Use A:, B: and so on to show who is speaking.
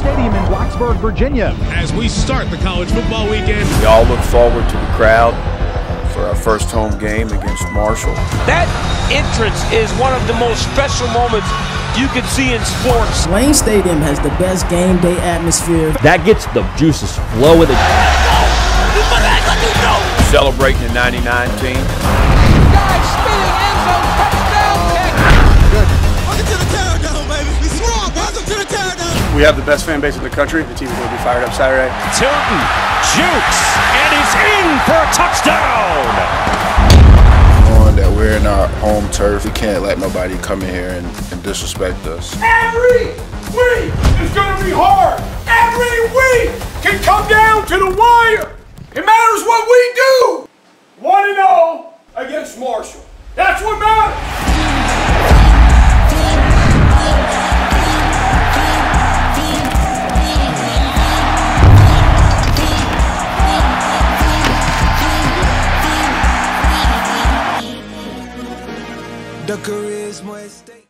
A: Stadium in Blacksburg, Virginia.
B: As we start the college football weekend,
C: we all look forward to the crowd for our first home game against Marshall.
D: That entrance is one of the most special moments you can see in sports.
E: Lane Stadium has the best game day atmosphere.
F: That gets the juices flowing.
C: Celebrating the 99 team.
G: Guys
H: We
I: have the best fan base in the country. The team's going to be fired up Saturday.
J: Tilton jukes and is in for a touchdown.
K: Knowing that we're in our home turf, we can't let nobody come in here and, and disrespect us.
L: Every week is going to be hard. Every week can come down to the wire. It matters what we do. 1 0 against Marshall. That's what matters.
H: The state.